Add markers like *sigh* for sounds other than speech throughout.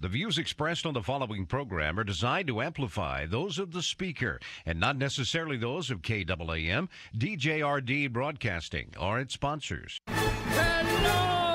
The views expressed on the following program are designed to amplify those of the speaker and not necessarily those of KAAM, DJRD Broadcasting, or its sponsors. Hello,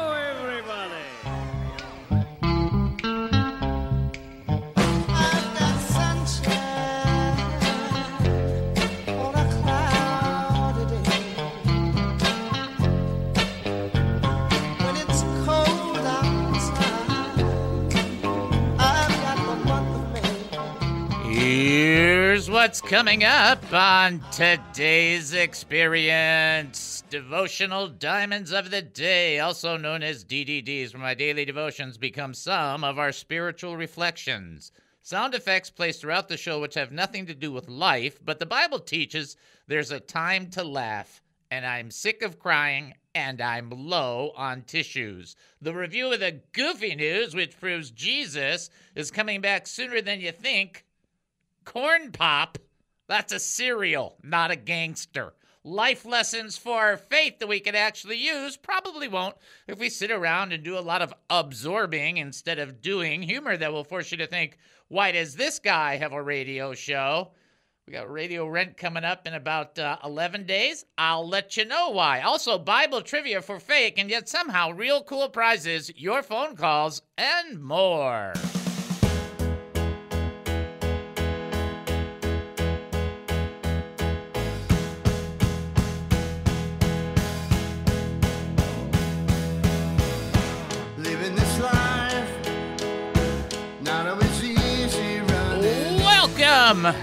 what's coming up on today's experience. Devotional Diamonds of the Day, also known as DDDs, where my daily devotions become some of our spiritual reflections. Sound effects placed throughout the show which have nothing to do with life, but the Bible teaches there's a time to laugh, and I'm sick of crying and I'm low on tissues. The review of the goofy news, which proves Jesus is coming back sooner than you think, Corn Pop, that's a cereal, not a gangster. Life lessons for our faith that we can actually use probably won't if we sit around and do a lot of absorbing instead of doing. Humor that will force you to think, why does this guy have a radio show? We got Radio Rent coming up in about uh, 11 days. I'll let you know why. Also, Bible trivia for fake and yet somehow real cool prizes, your phone calls, and more. Welcome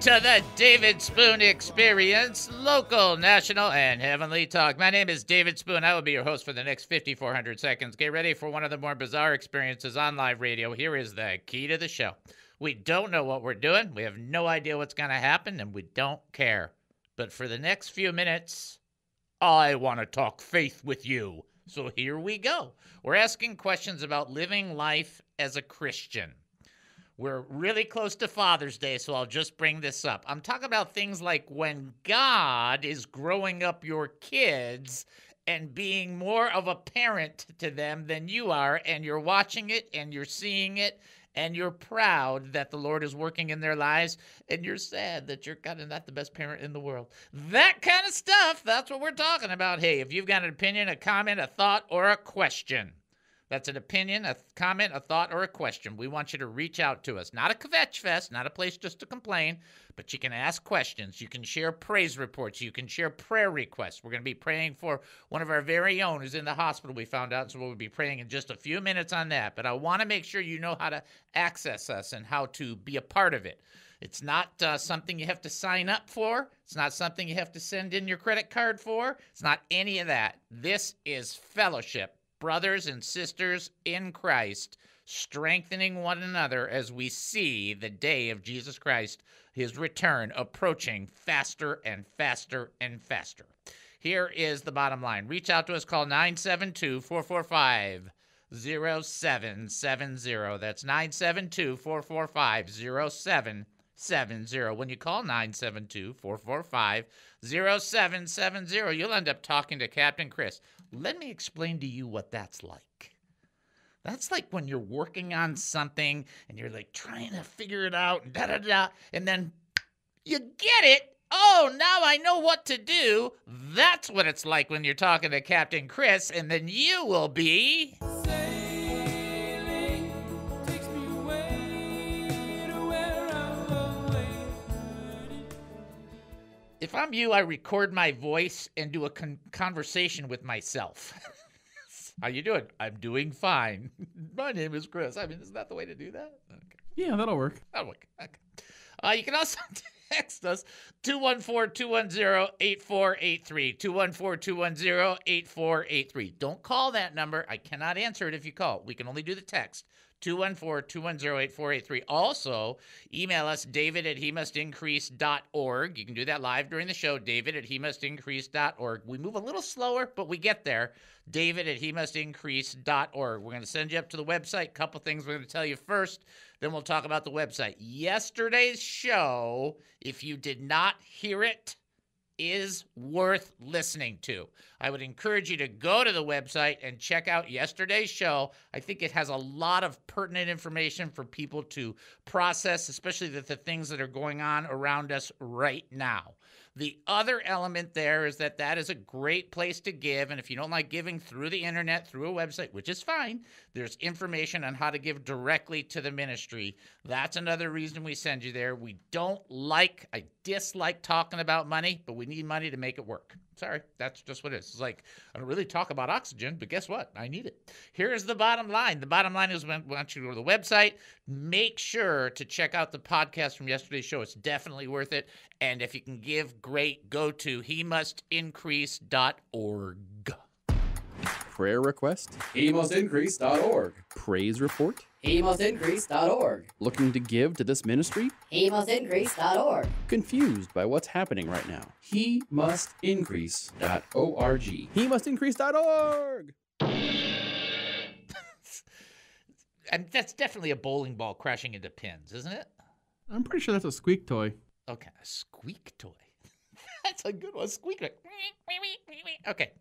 to the David Spoon Experience, local, national, and heavenly talk. My name is David Spoon. I will be your host for the next 5,400 seconds. Get ready for one of the more bizarre experiences on live radio. Here is the key to the show. We don't know what we're doing, we have no idea what's going to happen, and we don't care. But for the next few minutes, I want to talk faith with you. So here we go. We're asking questions about living life as a Christian. We're really close to Father's Day, so I'll just bring this up. I'm talking about things like when God is growing up your kids and being more of a parent to them than you are, and you're watching it and you're seeing it, and you're proud that the Lord is working in their lives, and you're sad that you're kind of not the best parent in the world. That kind of stuff, that's what we're talking about. Hey, if you've got an opinion, a comment, a thought, or a question, that's an opinion, a comment, a thought, or a question. We want you to reach out to us. Not a kvetch fest, not a place just to complain, but you can ask questions. You can share praise reports. You can share prayer requests. We're going to be praying for one of our very own who's in the hospital, we found out. So we'll be praying in just a few minutes on that. But I want to make sure you know how to access us and how to be a part of it. It's not uh, something you have to sign up for. It's not something you have to send in your credit card for. It's not any of that. This is fellowship brothers and sisters in Christ, strengthening one another as we see the day of Jesus Christ, his return approaching faster and faster and faster. Here is the bottom line. Reach out to us, call 972 445 0770. That's 972 445 0770. When you call 972 445 0770, you'll end up talking to Captain Chris. Let me explain to you what that's like. That's like when you're working on something and you're like trying to figure it out and da da da, and then you get it. Oh, now I know what to do. That's what it's like when you're talking to Captain Chris, and then you will be. If I'm you, I record my voice and do a con- conversation with myself. *laughs* How you doing? I'm doing fine. *laughs* my name is Chris. I mean, isn't that the way to do that? Okay. Yeah, that'll work. That'll work. Okay. Uh, you can also *laughs* text us 214-210-8483. 214-210-8483. Don't call that number. I cannot answer it if you call. We can only do the text. 214-210-8483. Also, email us, david at he. You can do that live during the show, david at he. We move a little slower, but we get there. David at he. We're going to send you up to the website. Couple things we're going to tell you first, then we'll talk about the website. Yesterday's show, if you did not hear it, is worth listening to. I would encourage you to go to the website and check out yesterday's show. I think it has a lot of pertinent information for people to process, especially the, the things that are going on around us right now. The other element there is that that is a great place to give. And if you don't like giving through the internet, through a website, which is fine, there's information on how to give directly to the ministry. That's another reason we send you there. We don't like, I dislike talking about money, but we need money to make it work. Sorry, that's just what it is. It's like, I don't really talk about oxygen, but guess what? I need it. Here's the bottom line. The bottom line is when want you go to the website, make sure to check out the podcast from yesterday's show. It's definitely worth it. And if you can give, great. Go to he must increase.org. Prayer request? HeMustIncrease.org. Praise report? HeMustIncrease.org. Looking to give to this ministry? HeMustIncrease.org. Confused by what's happening right now? HeMustIncrease.org. He must increase.org! *laughs* And that's definitely a bowling ball crashing into pins, isn't it? I'm pretty sure that's a squeak toy. Okay, a squeak toy. *laughs* That's a good one. Squeak toy. *laughs* Okay.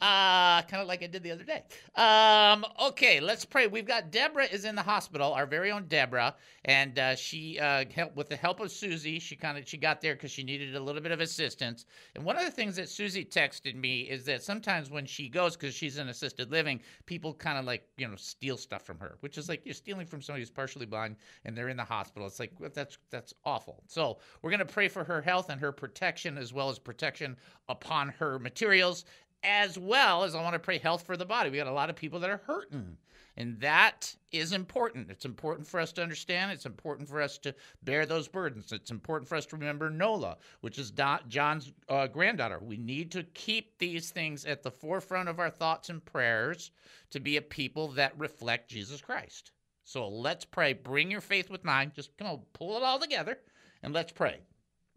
Uh, kind of like I did the other day. Um, okay, let's pray. We've got Deborah is in the hospital, our very own Deborah, and uh, she uh, helped with the help of Susie. She kind of she got there because she needed a little bit of assistance. And one of the things that Susie texted me is that sometimes when she goes, because she's in assisted living, people kind of like you know steal stuff from her, which is like you're stealing from somebody who's partially blind and they're in the hospital. It's like well, that's that's awful. So we're gonna pray for her health and her protection as well as protection upon her materials as well as I want to pray health for the body. We got a lot of people that are hurting. And that is important. It's important for us to understand. It's important for us to bear those burdens. It's important for us to remember Nola, which is Do- John's uh, granddaughter. We need to keep these things at the forefront of our thoughts and prayers to be a people that reflect Jesus Christ. So let's pray. Bring your faith with mine. Just come on, pull it all together and let's pray.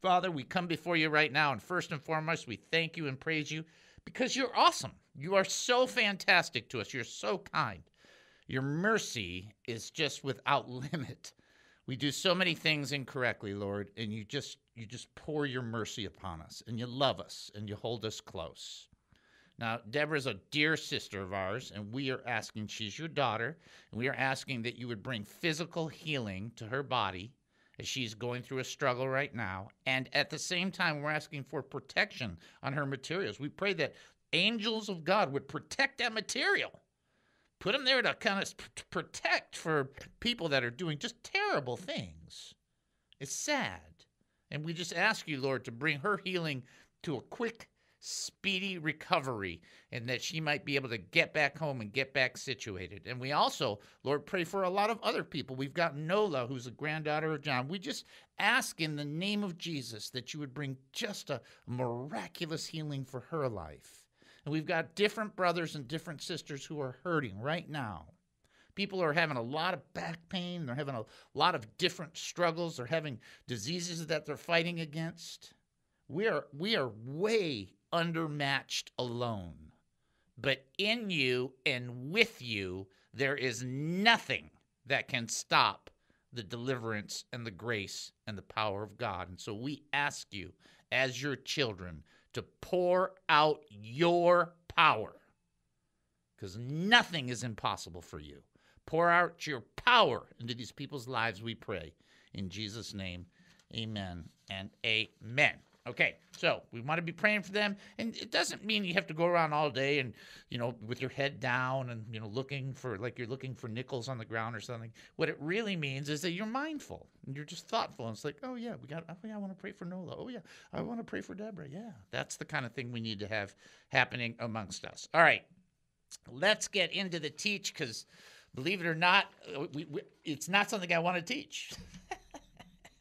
Father, we come before you right now, and first and foremost, we thank you and praise you because you're awesome. You are so fantastic to us. You're so kind. Your mercy is just without *laughs* limit. We do so many things incorrectly, Lord, and you just you just pour your mercy upon us and you love us and you hold us close. Now, Deborah's a dear sister of ours, and we are asking, she's your daughter, and we are asking that you would bring physical healing to her body she's going through a struggle right now. And at the same time, we're asking for protection on her materials. We pray that angels of God would protect that material. Put them there to kind of protect for people that are doing just terrible things. It's sad. And we just ask you, Lord, to bring her healing to a quick, speedy recovery and that she might be able to get back home and get back situated. And we also, Lord, pray for a lot of other people. We've got Nola, who's a granddaughter of John. We just ask in the name of Jesus that you would bring just a miraculous healing for her life. And we've got different brothers and different sisters who are hurting right now. People are having a lot of back pain. They're having a lot of different struggles. They're having diseases that they're fighting against. We are we are way undermatched alone. But in you and with you, there is nothing that can stop the deliverance and the grace and the power of God. And so we ask you, as your children, to pour out your power because nothing is impossible for you. Pour out your power into these people's lives, we pray. In Jesus' name, amen and amen. Okay, so we want to be praying for them, and it doesn't mean you have to go around all day and you know with your head down and you know looking for like you're looking for nickels on the ground or something. What it really means is that you're mindful and you're just thoughtful. And it's like, oh yeah, we got. Oh yeah, I want to pray for Nola. Oh yeah, I want to pray for Deborah. Yeah, that's the kind of thing we need to have happening amongst us. All right, let's get into the teach because believe it or not, uh, we, we, it's not something I want to teach.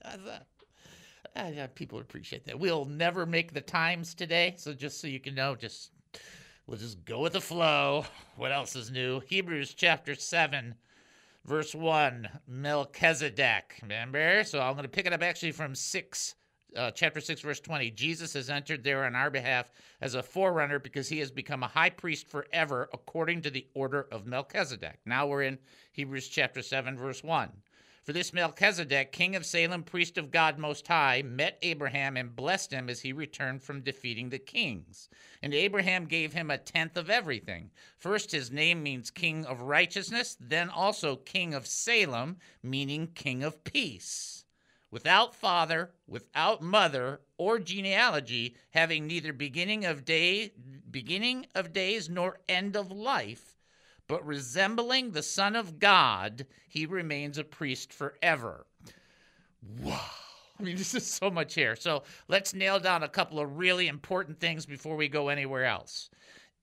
*laughs* Uh, people appreciate that. We'll never make the times today, so just so you can know, just we'll just go with the flow. What else is new? Hebrews chapter seven, verse one, Melchizedek. Remember? So I'm going to pick it up actually from six. Uh, chapter 6, verse 20. Jesus has entered there on our behalf as a forerunner because he has become a high priest forever according to the order of Melchizedek. Now we're in Hebrews chapter 7, verse 1. For this Melchizedek, king of Salem, priest of God Most High, met Abraham and blessed him as he returned from defeating the kings. And Abraham gave him a tenth of everything. First, his name means king of righteousness, then also king of Salem, meaning king of peace. Without father, without mother, or genealogy, having neither beginning of day, beginning of days nor end of life, but resembling the Son of God, he remains a priest forever. Wow. I mean, this is so much here. So let's nail down a couple of really important things before we go anywhere else.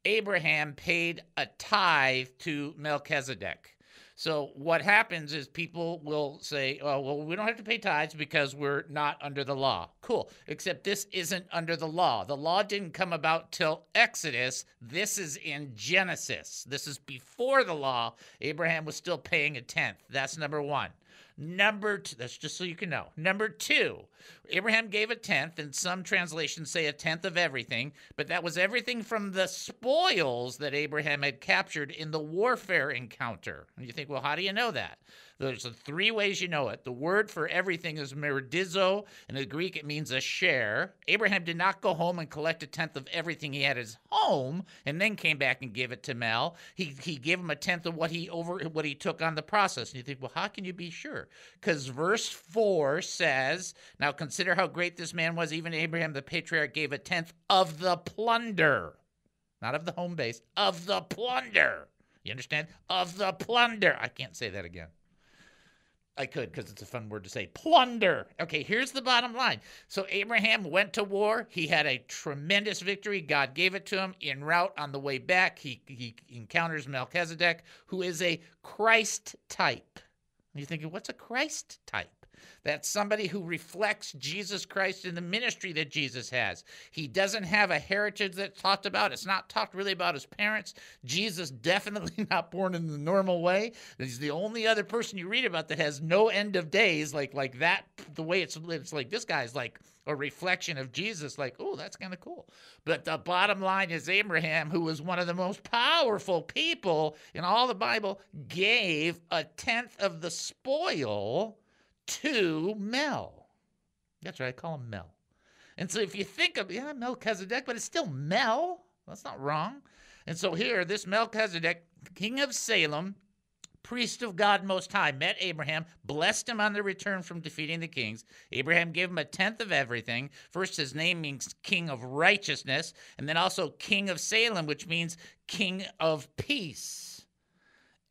Abraham paid a tithe to Melchizedek. So what happens is people will say, "Oh, well, we don't have to pay tithes because we're not under the law." Cool. Except this isn't under the law. The law didn't come about till Exodus. This is in Genesis. This is before the law. Abraham was still paying a tenth. That's number 1. Number two, that's just so you can know. Number two, Abraham gave a tenth, and some translations say a tenth of everything, but that was everything from the spoils that Abraham had captured in the warfare encounter. And you think, well, how do you know that? There's three ways you know it. The word for everything is meridizo. In the Greek, it means a share. Abraham did not go home and collect a tenth of everything he had at his home and then came back and gave it to Mel. He, he gave him a tenth of what he over what he took on the process. And you think, well, how can you be sure? Because verse four says, "Now consider how great this man was. Even Abraham the patriarch gave a tenth of the plunder, not of the home base, of the plunder." You understand? Of the plunder. I can't say that again. I could because it's a fun word to say. Plunder. Okay, here's the bottom line. So Abraham went to war. He had a tremendous victory. God gave it to him. En route on the way back, he, he encounters Melchizedek, who is a Christ type. And you're thinking, what's a Christ type? That's somebody who reflects Jesus Christ in the ministry that Jesus has. He doesn't have a heritage that's talked about. It's not talked really about his parents. Jesus definitely *laughs* not born in the normal way. He's the only other person you read about that has no end of days like like that. The way it's it's like this guy's like a reflection of Jesus. Like oh, that's kind of cool. But the bottom line is Abraham, who was one of the most powerful people in all the Bible, gave a tenth of the spoil to Mel. That's right, I call him Mel. And so if you think of, yeah, Melchizedek, but it's still Mel. That's not wrong. And so here, this Melchizedek, king of Salem, priest of God Most High, met Abraham, blessed him on the return from defeating the kings. Abraham gave him a tenth of everything. First, his name means king of righteousness, and then also king of Salem, which means king of peace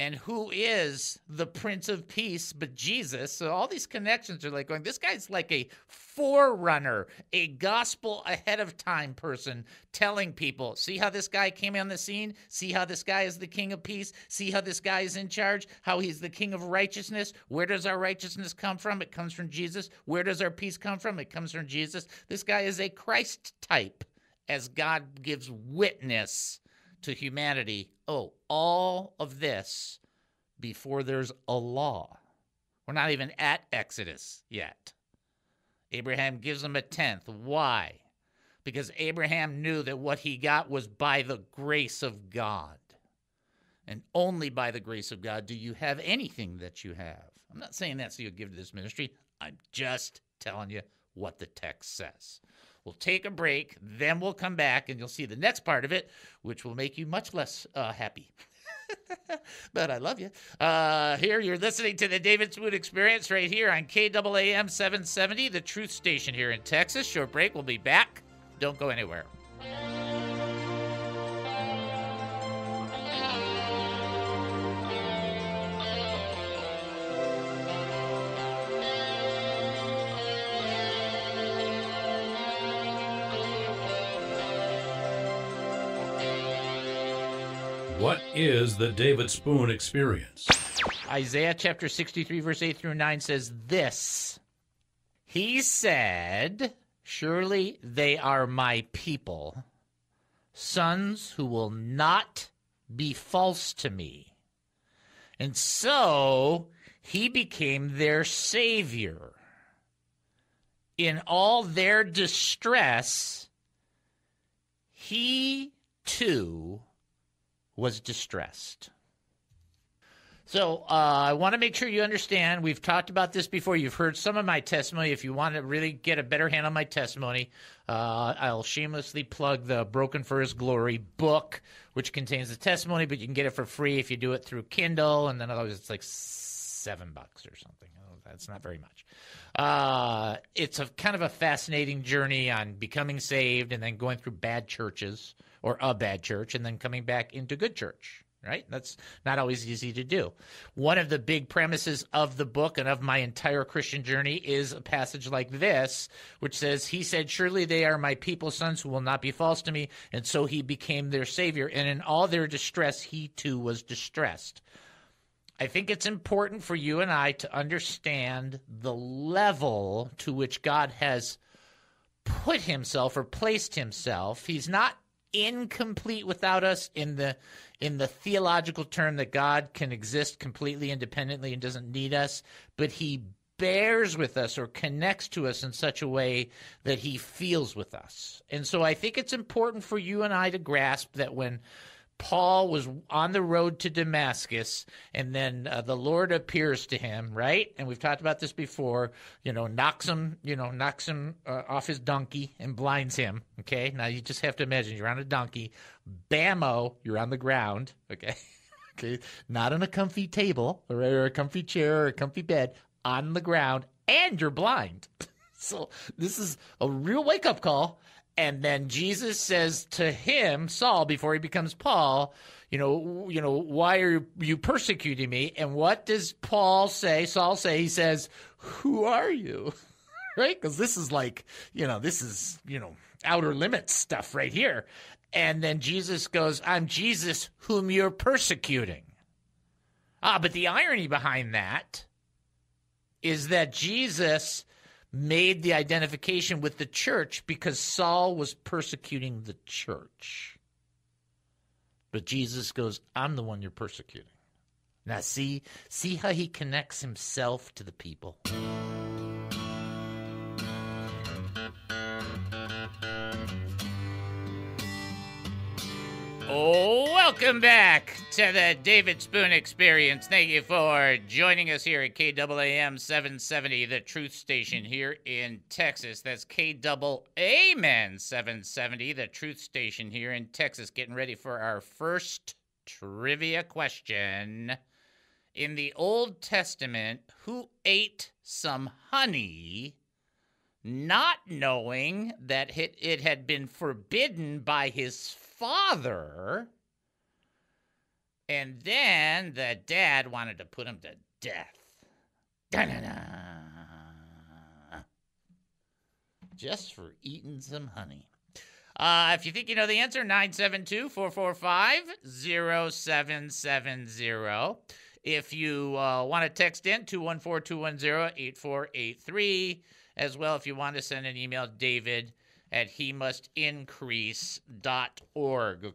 and who is the Prince of Peace but Jesus? So all these connections are like going, this guy's like a forerunner, a gospel ahead of time person telling people, see how this guy came on the scene? See how this guy is the King of Peace? See how this guy is in charge? How he's the King of righteousness? Where does our righteousness come from? It comes from Jesus. Where does our peace come from? It comes from Jesus. This guy is a Christ type as God gives witness to humanity. Oh, all of this before there's a law. We're not even at Exodus yet. Abraham gives them a tenth. Why? Because Abraham knew that what he got was by the grace of God. And only by the grace of God do you have anything that you have. I'm not saying that so you'll give to this ministry. I'm just telling you what the text says. We'll take a break, then we'll come back and you'll see the next part of it, which will make you much less uh, happy. *laughs* but I love you. Uh, here, you're listening to the David Spoon Experience right here on KAAM 770, the truth station here in Texas. Short break. We'll be back. Don't go anywhere. Is the David Spoon experience? Isaiah chapter 63, verse 8 through 9 says this He said, Surely they are my people, sons who will not be false to me. And so he became their savior. In all their distress, he too was distressed. So uh, I want to make sure you understand. We've talked about this before. You've heard some of my testimony. If you want to really get a better hand on my testimony, uh, I'll shamelessly plug the Broken for His Glory book, which contains the testimony, but you can get it for free if you do it through Kindle. And then otherwise, it's like seven bucks or something. That's not very much. Uh, it's a kind of a fascinating journey on becoming saved and then going through bad churches or a bad church and then coming back into good church right? That's not always easy to do. One of the big premises of the book and of my entire Christian journey is a passage like this, which says, He said, Surely they are my people, sons who will not be false to me. And so he became their savior. And in all their distress, he too was distressed. I think it's important for you and I to understand the level to which God has put himself or placed himself. He's not incomplete without us in the in the theological term that God can exist completely independently and doesn't need us, but he bears with us or connects to us in such a way that he feels with us. And so I think it's important for you and I to grasp that when Paul was on the road to Damascus, and then uh, the Lord appears to him, right? And we've talked about this before. You know, knocks him, you know, knocks him uh, off his donkey and blinds him. Okay, now you just have to imagine you're on a donkey, bammo, you're on the ground. Okay, *laughs* okay, not on a comfy table or, or a comfy chair or a comfy bed, on the ground, and you're blind. *laughs* so this is a real wake up call. And then Jesus says to him, Saul, before he becomes Paul, you know, you know, why are you persecuting me? And what does Paul say? Saul say, he says, who are you? *laughs* right? Because this is like, you know, this is, you know, outer limits stuff right here. And then Jesus goes, I'm Jesus whom you're persecuting. Ah, but the irony behind that is that Jesus made the identification with the church because Saul was persecuting the church. But Jesus goes, I'm the one you're persecuting. Now see, see how he connects himself to the people. Oh, welcome back to the David Spoon Experience. Thank you for joining us here at KAAM 770, the truth station here in Texas. That's KAAM 770, the truth station here in Texas. Getting ready for our first trivia question. In the Old Testament, who ate some honey not knowing that it, it had been forbidden by his father. And then the dad wanted to put him to death. Da-da-da. Just for eating some honey. Uh, if you think you know the answer, 972 445 0770. If you uh, want to text in, 214 210 8483. As well, if you want to send an email, David at he must.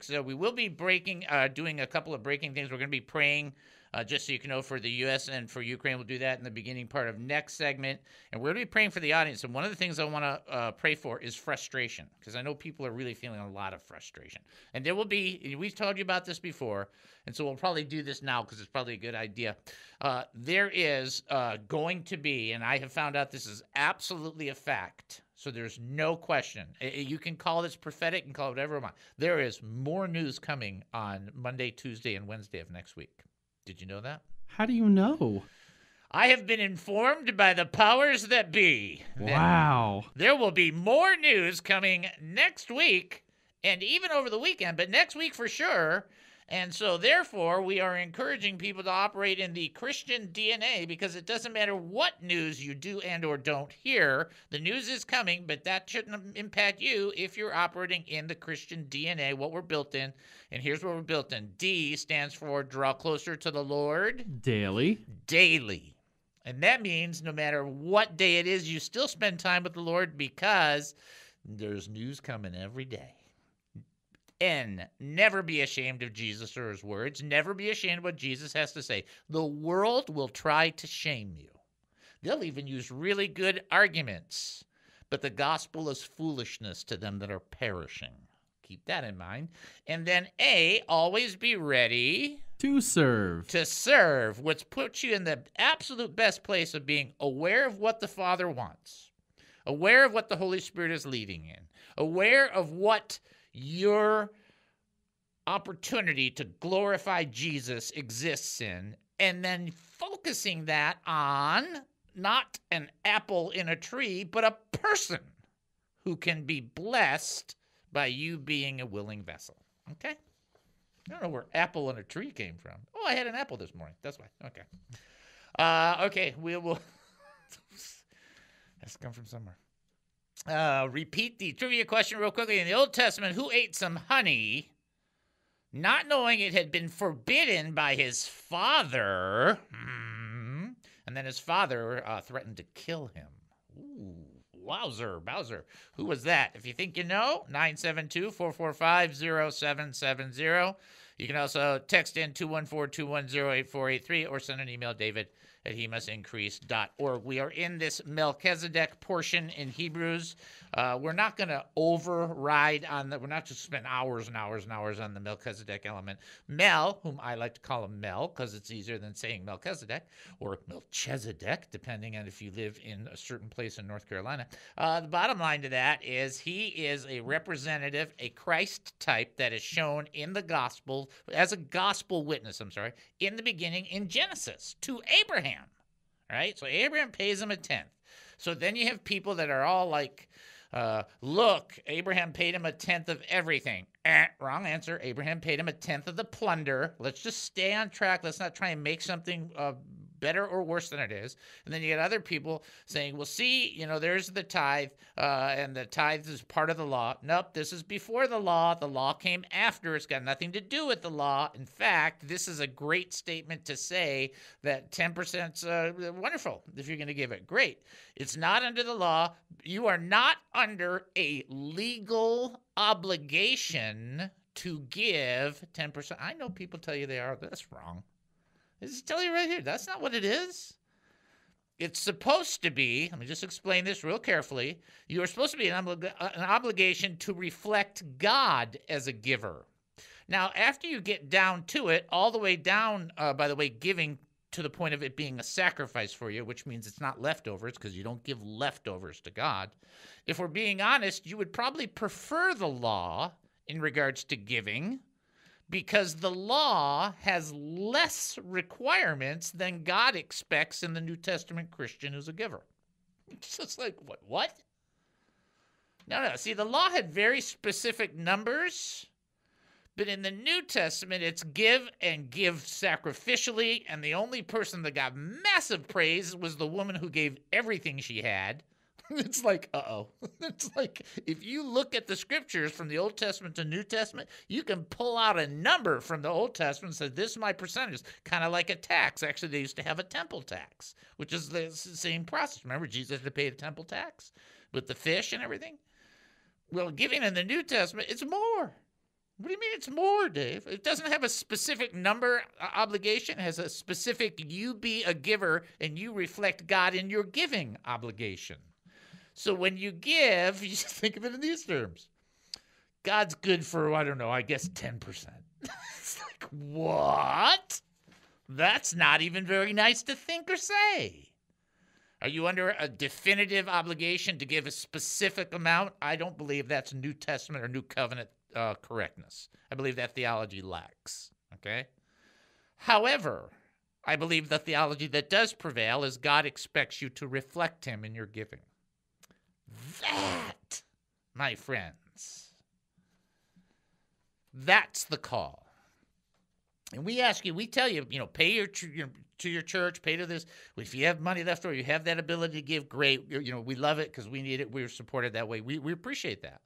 So we will be breaking, uh, doing a couple of breaking things. We're going to be praying, uh, just so you can know, for the U.S. and for Ukraine. We'll do that in the beginning part of next segment. And we're going to be praying for the audience. And one of the things I want to uh, pray for is frustration, because I know people are really feeling a lot of frustration. And there will be, we've told you about this before, and so we'll probably do this now because it's probably a good idea. Uh, there is uh, going to be, and I have found out this is absolutely a fact. So there's no question. You can call this prophetic and call it whatever you want. There is more news coming on Monday, Tuesday, and Wednesday of next week. Did you know that? How do you know? I have been informed by the powers that be. that Wow. There will be more news coming next week and even over the weekend, but next week for sure. And so, therefore, we are encouraging people to operate in the Christian DNA because it doesn't matter what news you do and or don't hear. The news is coming, but that shouldn't impact you if you're operating in the Christian DNA, what we're built in. And here's what we're built in. D stands for draw closer to the Lord Daily. daily. And that means no matter what day it is, you still spend time with the Lord because there's news coming every day. N, never be ashamed of Jesus or his words. Never be ashamed of what Jesus has to say. The world will try to shame you. They'll even use really good arguments. But the gospel is foolishness to them that are perishing. Keep that in mind. And then A, always be ready To serve. to serve, which puts you in the absolute best place of being aware of what the Father wants, aware of what the Holy Spirit is leading in, aware of what your opportunity to glorify Jesus exists in, and then focusing that on not an apple in a tree, but a person who can be blessed by you being a willing vessel. Okay? I don't know where apple in a tree came from. Oh, I had an apple this morning. That's why. Okay. Uh, okay, we will. *laughs* That's come from somewhere. Uh, repeat the trivia question real quickly. In the Old Testament, who ate some honey, not knowing it had been forbidden by his father, hmm, and then his father uh, threatened to kill him? Ooh. Wowzer, Bowser. Who was that? If you think you know, 972 445 0770. You can also text in 214 210 8483 or send an email, David at hemustincrease.org. We are in this Melchizedek portion in Hebrews. Uh, we're not going to override on that. We're not just spend hours and hours and hours on the Melchizedek element. Mel, whom I like to call him Mel because it's easier than saying Melchizedek or Melchizedek, depending on if you live in a certain place in North Carolina. Uh, the bottom line to that is he is a representative, a Christ type that is shown in the gospel as a gospel witness, I'm sorry, in the beginning in Genesis to Abraham. Right? So Abraham pays him a tenth. So then you have people that are all like, uh, look, Abraham paid him a tenth of everything. Eh, wrong answer. Abraham paid him a tenth of the plunder. Let's just stay on track. Let's not try and make something uh, better or worse than it is. And then you get other people saying, well, see, you know, there's the tithe, uh, and the tithe is part of the law. Nope, this is before the law. The law came after. It's got nothing to do with the law. In fact, this is a great statement to say that 10% is uh, wonderful if you're going to give it. Great. It's not under the law. You are not under a legal obligation to give 10%. I know people tell you they are. That's wrong. This tell you right here. That's not what it is. It's supposed to be, let me just explain this real carefully. You are supposed to be an, oblig- uh, an obligation to reflect God as a giver. Now, after you get down to it, all the way down, uh, by the way, giving to the point of it being a sacrifice for you, which means it's not leftovers because you don't give leftovers to God. If we're being honest, you would probably prefer the law in regards to giving because the law has less requirements than God expects in the New Testament Christian who's a giver. *laughs* It's just like, what? What? No, no. See, the law had very specific numbers, but in the New Testament, it's give and give sacrificially. And the only person that got massive praise was the woman who gave everything she had. *laughs* It's like, uh oh. *laughs* It's like if you look at the scriptures from the Old Testament to New Testament, you can pull out a number from the Old Testament and say, this is my percentage. Kind of like a tax. Actually, they used to have a temple tax, which is the same process. Remember, Jesus had to pay the temple tax with the fish and everything? Well, giving in the New Testament, it's more. What do you mean it's more, Dave? It doesn't have a specific number uh, obligation. It has a specific you be a giver and you reflect God in your giving obligation. So when you give, *laughs* you just think of it in these terms. God's good for, I don't know, I guess 10%. *laughs* it's like, what? That's not even very nice to think or say. Are you under a definitive obligation to give a specific amount? I don't believe that's New Testament or New Covenant uh, correctness. I believe that theology lacks. Okay? However, I believe the theology that does prevail is God expects you to reflect Him in your giving. That, my friends, that's the call. And we ask you, we tell you, you know, pay your, your to your church, pay to this. If you have money left over, you have that ability to give, great. You know, we love it because we need it. We're supported that way. We, we appreciate that.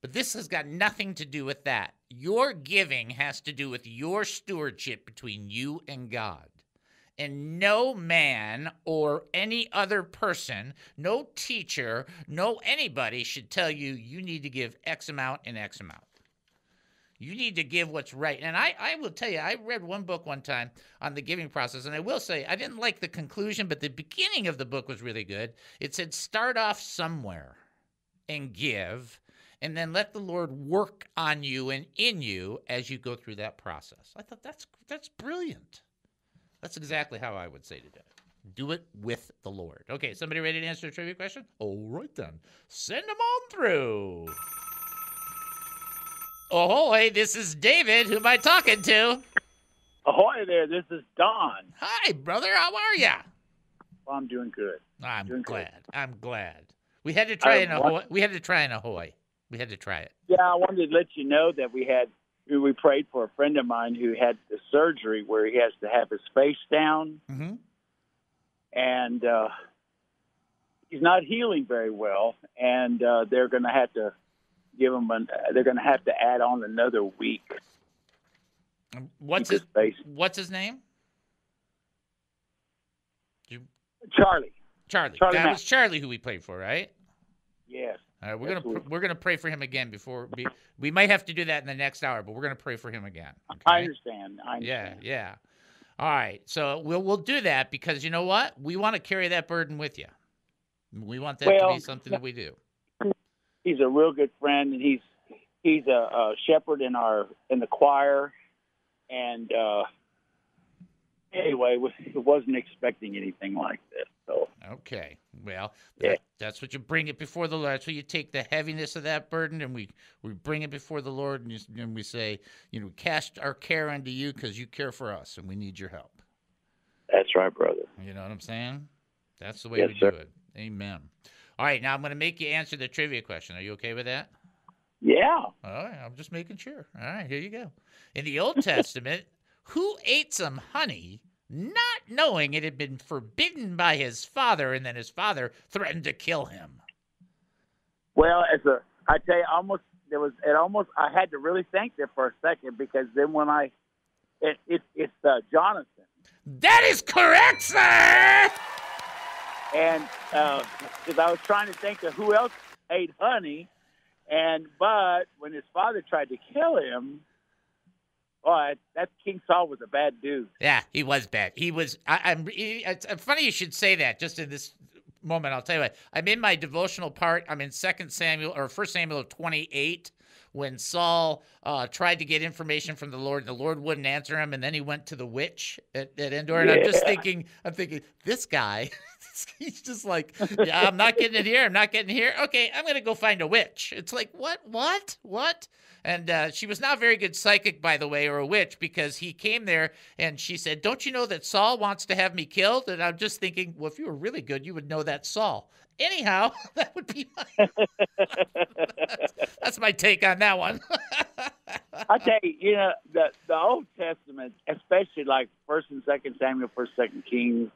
But this has got nothing to do with that. Your giving has to do with your stewardship between you and God. And no man or any other person, no teacher, no anybody should tell you you need to give X amount and X amount. You need to give what's right. And I, I will tell you, I read one book one time on the giving process, and I will say I didn't like the conclusion, but the beginning of the book was really good. It said, start off somewhere and give, and then let the Lord work on you and in you as you go through that process. I thought that's that's brilliant. That's exactly how I would say today. Do it Do it with the Lord. Okay, somebody ready to answer a trivia question? All right then. Send them on through. Oh, hey, this is David. Who am I talking to? Ahoy there, this is Don. Hi, brother. How are ya? Well, I'm doing good. I'm Doing good. glad. I'm glad. We had to try I an want- Ahoy. We had to try an Ahoy. We had to try it. Yeah, I wanted to let you know that we had we prayed for a friend of mine who had the surgery where he has to have his face down Mm-hmm. and uh he's not healing very well and uh they're going to have to give him an uh, they're going to have to add on another week. What's his his face What's his name? You, Charlie. Charlie. Charlie that Mack. was Charlie who we played for, right? Yes. All right, we're gonna pr- we're gonna pray for him again before we we might have to do that in the next hour, but we're gonna pray for him again. I understand. I Yeah, understand. yeah. All right, so we'll we'll do that because you know what? We want to carry that burden with you. We want that to be something that we do. he's a real good friend, and he's he's a, a shepherd in our in the choir. And uh, anyway, *laughs* we wasn't expecting anything like this. So Okay. Well, Yeah. that, that's what you bring it before the Lord. That's what you take the heaviness of that burden and we, we bring it before the Lord and, you, and we say, you know, cast our care unto you because you care for us and we need your help. that's right, brother. You know what I'm saying? That's the way Yes, we sir. do it. Amen. All right. Now I'm going to make you answer the trivia question. Are you okay with that? Yeah. All right. I'm just making sure. All right. Here you go. In the Old Testament, *laughs* who ate some honey not knowing it had been forbidden by his father and then his father threatened to kill him? Well, as a I tell you, almost there was it almost I had to really think there for a second because then when I it, it it's uh, Jonathan That is correct, sir. and because I was trying to think of who else ate honey, and but when his father tried to kill him, oh, that King Saul was a bad dude. Yeah, he was bad. He was. I, I'm. he- It's funny you should say that. Just in this moment, I'll tell you what. I'm in my devotional part. I'm in Second Samuel or First Samuel 28 when Saul uh, tried to get information from the Lord. The Lord wouldn't answer him, and then he went to the witch at, at Endor. And I'm just thinking. I'm thinking this guy. *laughs* *laughs* He's just like, yeah, I'm not getting it here. I'm not getting here. Okay, I'm gonna go find a witch. It's like, what, what, what? And uh, she was not very good psychic, by the way, or a witch, because he came there and she said, "Don't you know that Saul wants to have me killed?" And I'm just thinking, well, if you were really good, you would know that Saul. Anyhow, *laughs* that would be my, *laughs* that's, my take on that one. I tell you, you know, the the Old Testament, especially like First and Second Samuel, First Second Kings,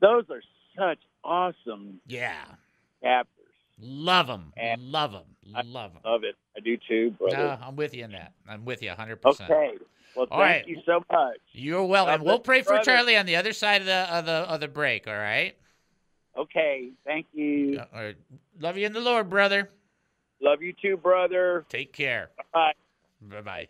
those are such awesome yeah, chapters. love them, And love them, love him. Love it. I do too, brother. No, I'm with you in that. I'm with you 100. percent okay. Well, All thank right. you so much. You're welcome. And we'll pray you, for. Charlie on the other side of the of the of the break. All right. Okay. Thank you. All right. Love you in the Lord, brother. Love you too, brother. Take care. Bye bye. Bye bye.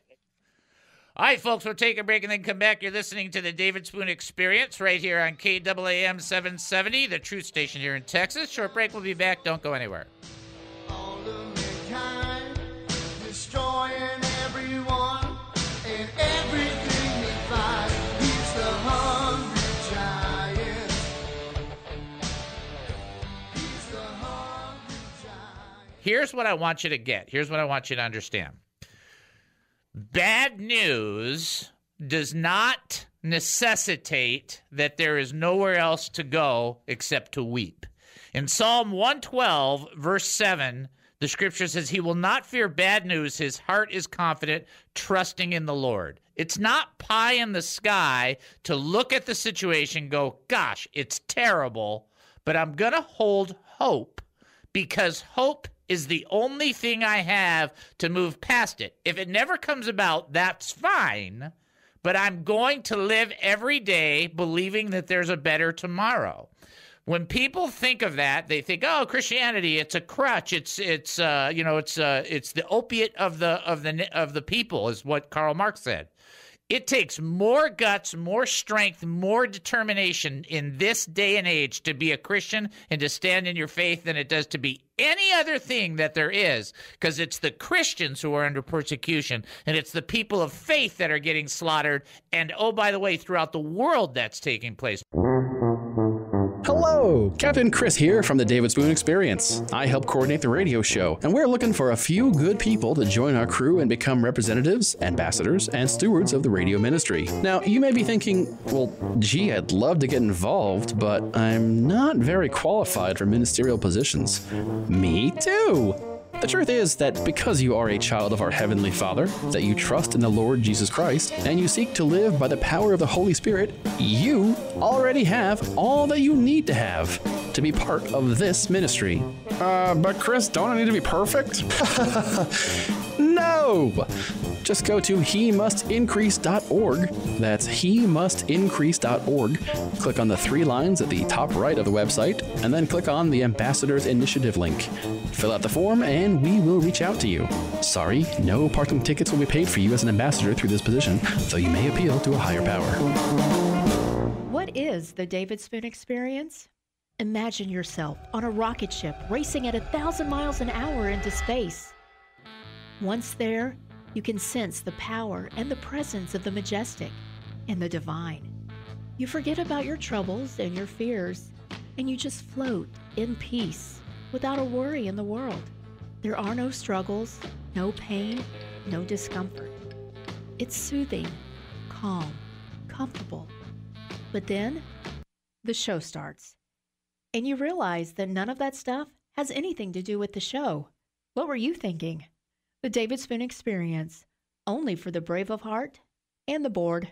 All right, folks, we'll take a break and then come back. You're listening to the David Spoon Experience right here on KAAM 770, the truth station here in Texas. Short break. We'll be back. Don't go anywhere. All of mankind, destroying everyone and everything they find. He's the hungry giant. He's the hungry giant. Here's what I want you to get. Here's what I want you to understand. Bad news does not necessitate that there is nowhere else to go except to weep. In Psalm 112, verse 7, the scripture says, He will not fear bad news. His heart is confident, trusting in the Lord. It's not pie in the sky to look at the situation, go, Gosh, it's terrible, but I'm going to hold hope because hope is the only thing I have to move past it. If it never comes about, that's fine, but I'm going to live every day believing that there's a better tomorrow. When people think of that, they think, "Oh, Christianity, it's a crutch. It's it's uh, you know, it's uh, it's the opiate of the of the of the people," is what Karl Marx said. It takes more guts, more strength, more determination in this day and age to be a Christian and to stand in your faith than it does to be any other thing that there is, because it's the Christians who are under persecution and it's the people of faith that are getting slaughtered. And oh, by the way, throughout the world that's taking place. Oh, Captain Chris here from the David Spoon Experience. I help coordinate the radio show, and we're looking for a few good people to join our crew and become representatives, ambassadors, and stewards of the radio ministry. Now, you may be thinking, well, gee, I'd love to get involved, but I'm not very qualified for ministerial positions. Me too. The truth is that because you are a child of our Heavenly Father, that you trust in the Lord Jesus Christ, and you seek to live by the power of the Holy Spirit, you already have all that you need to have to be part of this ministry. Uh, but Chris, don't I need to be perfect? *laughs* no! Just go to he must increase.org. That's he must increase.org. Click on the three lines at the top right of the website, and then click on the Ambassadors Initiative link. Fill out the form, and we will reach out to you. Sorry, no parking tickets will be paid for you as an ambassador through this position, though you may appeal to a higher power. What is the David Spoon experience? Imagine yourself on a rocket ship racing at a thousand miles an hour into space. Once there, you can sense the power and the presence of the majestic and the divine. You forget about your troubles and your fears, and you just float in peace without a worry in the world. There are no struggles, no pain, no discomfort. It's soothing, calm, comfortable. But then the show starts, and you realize that none of that stuff has anything to do with the show. What were you thinking? The David Spoon Experience, only for the brave of heart and the bored.